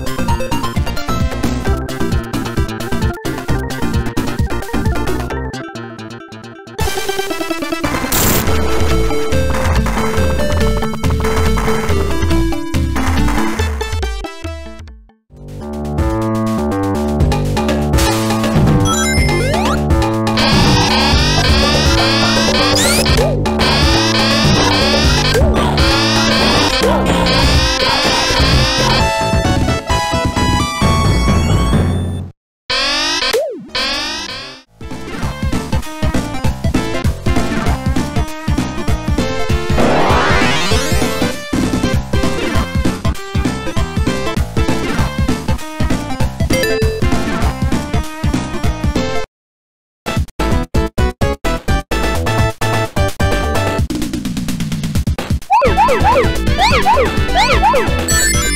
you Woo!